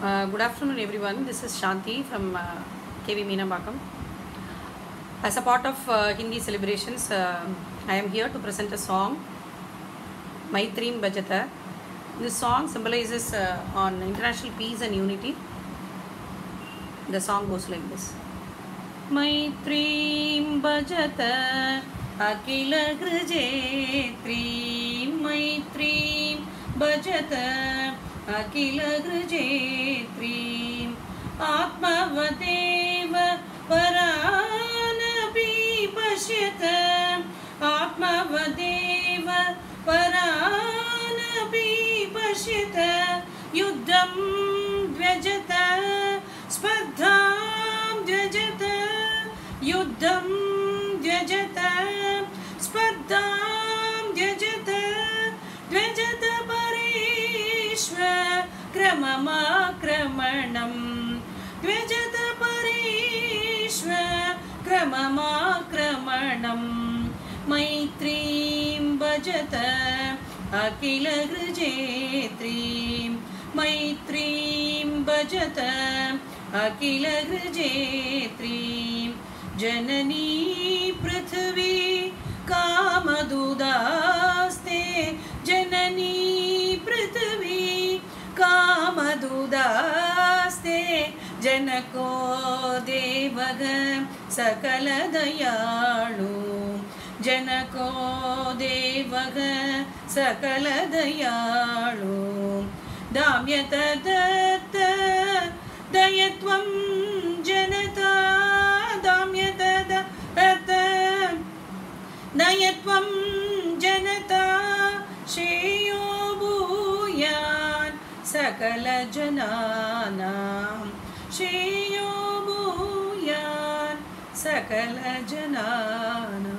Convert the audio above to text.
Uh, good afternoon, everyone. This is Shanti from uh, KV Meenambakam. As a part of uh, Hindi celebrations, uh, I am here to present a song, Maitrim Bajata." This song symbolizes uh, on international peace and unity. The song goes like this. Maitrim Bhajata Akila Grijetrim Maitrim Bajata. अखिलगृजेत्रीम् आत्मवदेव परानपि पश्यत। आत्मवदेव परानपि पश्यत। युद्धं द्व्यजत स्पर्धां द्व्यजत। युद्धं द्व्यजत स्पर्धां क्रममाक्रमणं। द्व्यजत परेष्व क्रममाक्रमणं। मैत्रीं भजत अखिलगृजेत्रीं मैत्रीं भजत अखिलगृजेत्रीं जननी पृथिवी कामदुदास्ते कामदुदास्ते जनको देवग सकलदयाळु जनको देवग सकलदयाळु दाम्यत दत्त दयत्वं जनता। दाम्यत दत्त दयत्वं जनता। श्रेयो सकलजनानां। श्रीयो भूया सकल जनाना